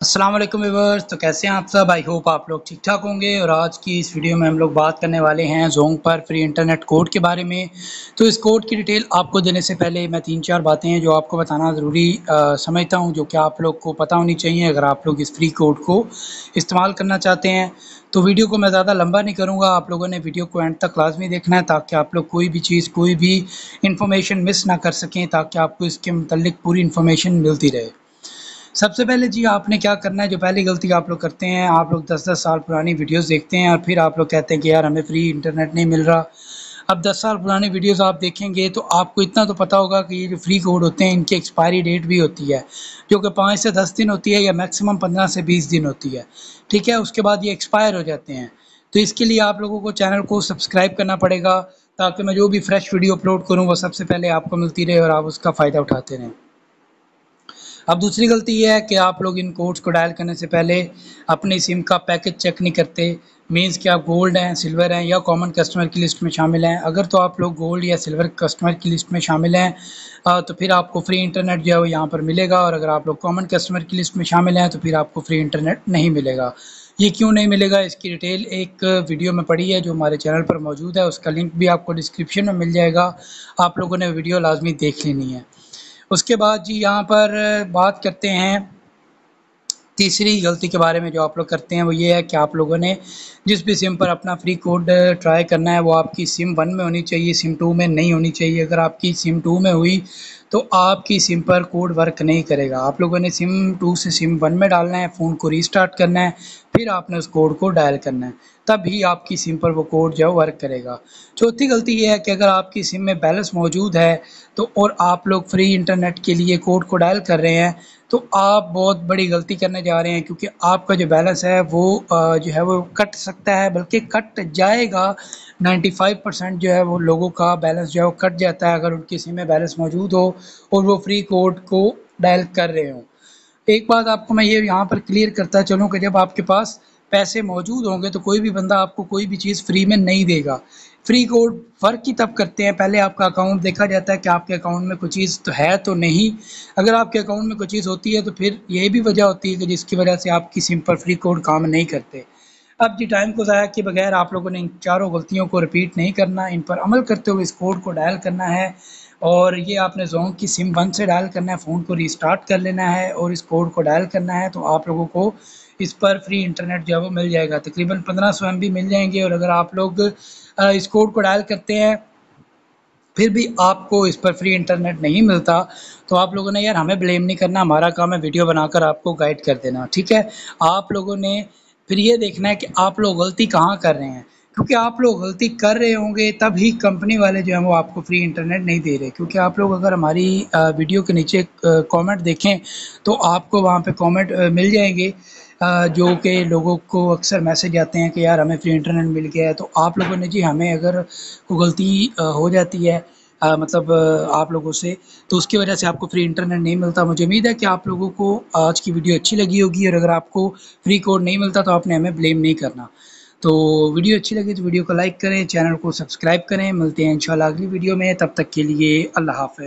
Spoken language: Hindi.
वालेकुम व्यूवर्स तो कैसे हैं आप सब? आई होप आप लोग ठीक ठाक होंगे। और आज की इस वीडियो में हम लोग बात करने वाले हैं जोंग पर फ्री इंटरनेट कोड के बारे में। तो इस कोड की डिटेल आपको देने से पहले मैं तीन चार बातें हैं जो आपको बताना ज़रूरी समझता हूँ, जो कि आप लोग को पता होनी चाहिए अगर आप लोग इस फ्री कोड को इस्तेमाल करना चाहते हैं। तो वीडियो को मैं ज़्यादा लंबा नहीं करूँगा। आप लोगों ने वीडियो को एंड तक लाजमी देखना है ताकि आप लोग कोई भी चीज़, कोई भी इंफॉर्मेशन मिस ना कर सकें, ताकि आपको इसके मतलब पूरी इन्फॉर्मेशन मिलती रहे। सबसे पहले जी, आपने क्या करना है? जो पहली गलती आप लोग करते हैं, आप लोग 10-10 साल पुरानी वीडियोस देखते हैं और फिर आप लोग कहते हैं कि यार हमें फ्री इंटरनेट नहीं मिल रहा। अब 10 साल पुरानी वीडियोस आप देखेंगे तो आपको इतना तो पता होगा कि ये जो फ्री कोड होते हैं, इनकी एक्सपायरी डेट भी होती है, जो कि पाँच से दस दिन होती है या मैक्सिमम पंद्रह से बीस दिन होती है। ठीक है? उसके बाद ये एक्सपायर हो जाते हैं। तो इसके लिए आप लोगों को चैनल को सब्सक्राइब करना पड़ेगा, ताकि मैं जो भी फ्रेश वीडियो अपलोड करूँ, वो सबसे पहले आपको मिलती रहे और आप उसका फ़ायदा उठाते रहें। अब दूसरी गलती ये है कि आप लोग इन कोड्स को डायल करने से पहले अपनी सिम का पैकेज चेक नहीं करते। मीन्स कि आप गोल्ड हैं सिल्वर हैं या कॉमन कस्टमर की लिस्ट में शामिल हैं। अगर तो आप लोग गोल्ड या सिल्वर कस्टमर की लिस्ट में शामिल हैं तो फिर आपको फ्री इंटरनेट जो है वो यहाँ पर मिलेगा। और अगर आप लोग कॉमन कस्टमर की लिस्ट में शामिल हैं तो फिर आपको फ्री इंटरनेट नहीं मिलेगा। ये क्यों नहीं मिलेगा? इसकी डिटेल एक वीडियो में पड़ी है जो हमारे चैनल पर मौजूद है। उसका लिंक भी आपको डिस्क्रिप्शन में मिल जाएगा। आप लोगों ने वीडियो लाजमी देख लेनी है। उसके बाद जी यहाँ पर बात करते हैं तीसरी गलती के बारे में जो आप लोग करते हैं, वो ये है कि आप लोगों ने जिस भी सिम पर अपना फ्री कोड ट्राई करना है, वो आपकी सिम वन में होनी चाहिए, सिम टू में नहीं होनी चाहिए। अगर आपकी सिम टू में हुई तो आपकी सिम पर कोड वर्क नहीं करेगा। आप लोगों ने सिम टू से सिम वन में डालना है, फ़ोन को रीस्टार्ट करना है फिर आपने उस कोड को डायल करना है। तभी आपकी सिम पर वो कोड जो है वर्क करेगा। चौथी गलती ये है कि अगर आपकी सिम में बैलेंस मौजूद है तो और आप लोग फ्री इंटरनेट के लिए कोड को डायल कर रहे हैं तो आप बहुत बड़ी गलती करने जा रहे हैं, क्योंकि आपका जो बैलेंस है वो जो है वो कट सकता है, बल्कि कट जाएगा। 95 परसेंट जो है वो लोगों का बैलेंस जो है वो कट जाता है, अगर उनकी सिम में बैलेंस मौजूद हो, और वो फ्री कोड को डायल कर रहे हों। एक बात आपको मैं ये यहाँ पर क्लियर करता चलूँ कि जब आपके पास पैसे मौजूद होंगे तो कोई भी बंदा आपको कोई भी चीज़ फ्री में नहीं देगा। फ्री कोड फ़र्क ही तब करते हैं, पहले आपका अकाउंट देखा जाता है कि आपके अकाउंट में कोई चीज़ तो है तो नहीं। अगर आपके अकाउंट में कोई चीज़ होती है तो फिर ये भी वजह होती है कि जिसकी वजह से आपकी सिम पर फ्री कोड काम नहीं करते। अब जी टाइम को ज़ाया के बगैर आप लोगों ने इन चारों गलतियों को रिपीट नहीं करना, इन पर अमल करते हुए इस कोड को डायल करना है और ये आपने जोंग की सिम वन से डायल करना है फ़ोन को रीस्टार्ट कर लेना है और इस कोड को डायल करना है तो आप लोगों को इस पर फ्री इंटरनेट जो है वो मिल जाएगा। तकरीबन पंद्रह सौ एम मिल जाएँगे और अगर आप लोग इस कोड को डायल करते हैं, फिर भी आपको इस पर फ्री इंटरनेट नहीं मिलता तो आप लोगों ने यार हमें ब्लेम नहीं करना, हमारा काम है वीडियो बनाकर आपको गाइड कर देना, ठीक है? आप लोगों ने फिर ये देखना है कि आप लोग गलती कहाँ कर रहे हैं। क्योंकि आप लोग गलती कर रहे होंगे, तभी कंपनी वाले जो हैं वो आपको फ्री इंटरनेट नहीं दे रहे। क्योंकि आप लोग अगर हमारी वीडियो के नीचे कमेंट देखें तो आपको वहाँ पे कमेंट मिल जाएँगे। जो कि लोगों को अक्सर मैसेज आते हैं कि, यार, हमें फ्री इंटरनेट मिल गया है। तो आप लोगों ने, जी, हमें अगर कोई गलती हो जाती है आ, मतलब आप लोगों से। तो उसकी वजह से आपको फ्री इंटरनेट नहीं मिलता। मुझे उम्मीद है कि आप लोगों को आज की वीडियो अच्छी लगी होगी और अगर आपको फ्री कोड नहीं मिलता तो आपने हमें ब्लेम नहीं करना। तो वीडियो अच्छी लगी तो वीडियो को लाइक करें चैनल को सब्सक्राइब करें। मिलते हैं इंशाल्लाह अगली वीडियो में। तब तक के लिए अल्लाह हाफ़